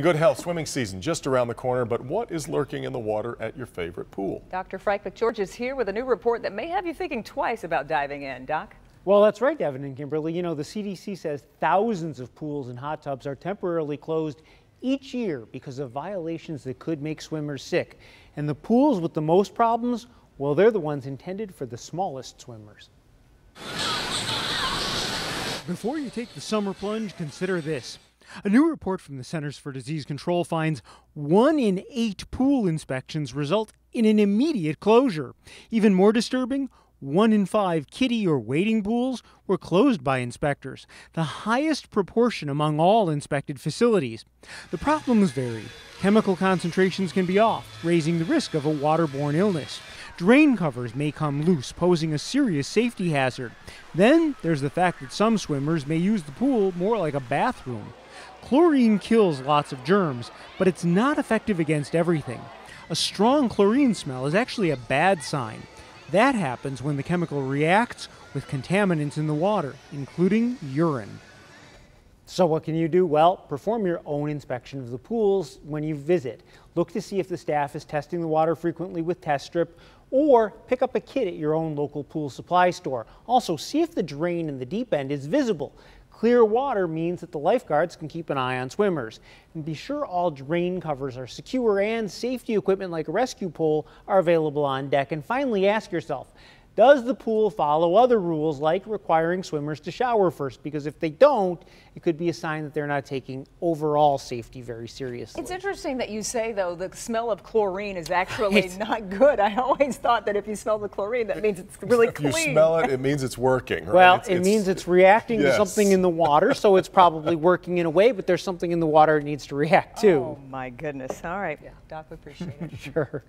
Good health swimming season just around the corner, but what is lurking in the water at your favorite pool? Dr. Frank McGeorge is here with a new report that may have you thinking twice about diving in. Doc? Well, that's right, Devin and Kimberly. You know, the CDC says thousands of pools and hot tubs are temporarily closed each year because of violations that could make swimmers sick. And the pools with the most problems, well, they're the ones intended for the smallest swimmers. Before you take the summer plunge, consider this. A new report from the Centers for Disease Control finds one in eight pool inspections result in an immediate closure. Even more disturbing, one in five kiddie or wading pools were closed by inspectors, the highest proportion among all inspected facilities. The problems vary. Chemical concentrations can be off, raising the risk of a waterborne illness. Drain covers may come loose, posing a serious safety hazard. Then there's the fact that some swimmers may use the pool more like a bathroom. Chlorine kills lots of germs, but it's not effective against everything. A strong chlorine smell is actually a bad sign. That happens when the chemical reacts with contaminants in the water, including urine. So what can you do? Well, perform your own inspection of the pools when you visit. Look to see if the staff is testing the water frequently with test strip or pick up a kit at your own local pool supply store. Also, see if the drain in the deep end is visible. Clear water means that the lifeguards can keep an eye on swimmers. And be sure all drain covers are secure and safety equipment like a rescue pole are available on deck. And finally, ask yourself, does the pool follow other rules like requiring swimmers to shower first? Because if they don't, it could be a sign that they're not taking overall safety very seriously. It's interesting that you say, though, the smell of chlorine is actually not good. I always thought that if you smell the chlorine, that means it's really If clean. you smell it, it means it's working. Right? Well, It's- it it's- means it's reacting Yes. to something in the water, so it's probably working in a way, but there's something in the water it needs to react to. Oh, my goodness. All right. Doc, we appreciate it. Sure.